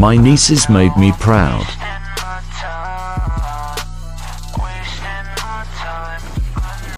My nieces made me proud.